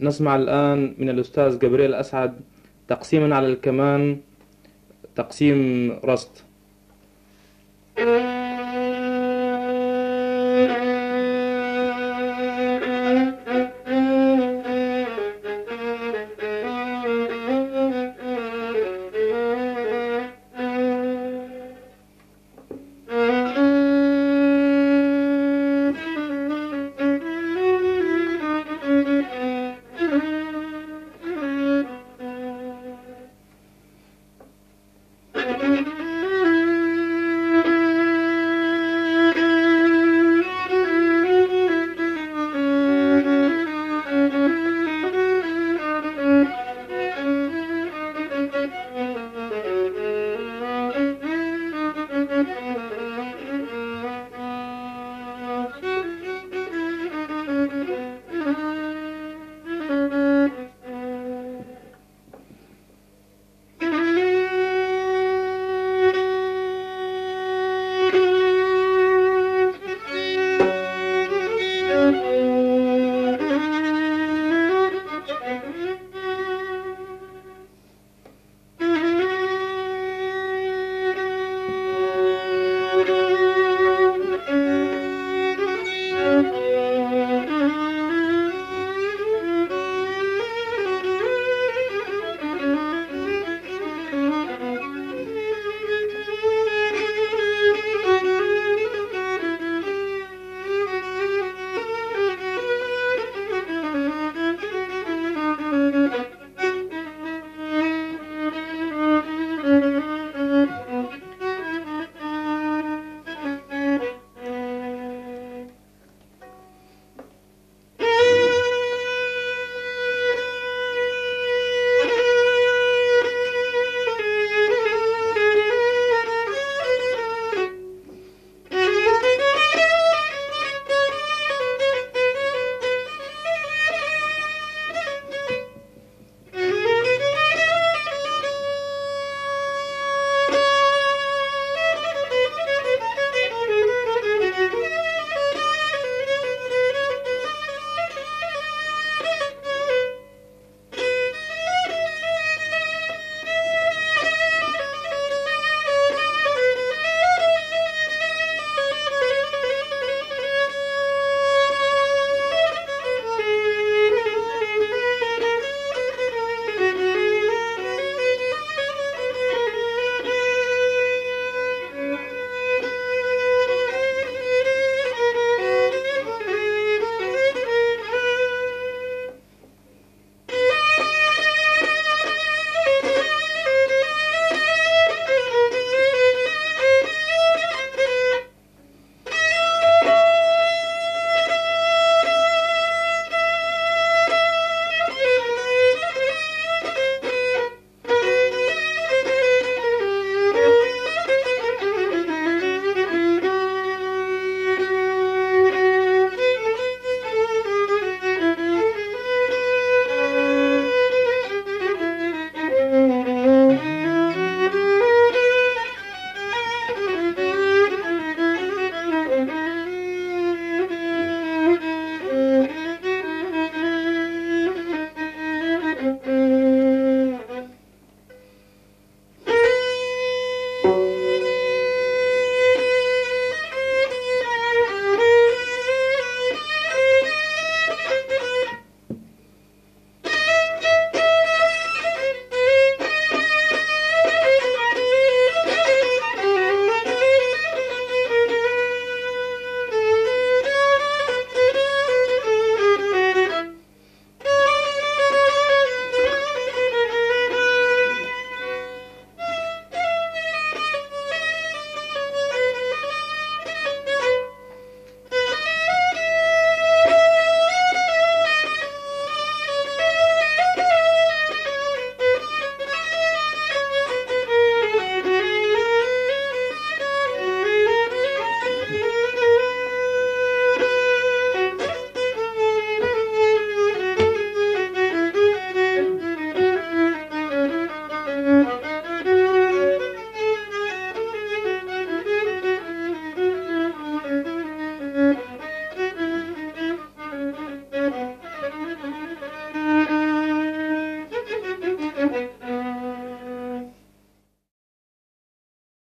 نسمع الآن من الأستاذ جبريل أسعد تقسيما على الكمان تقسيم رصد.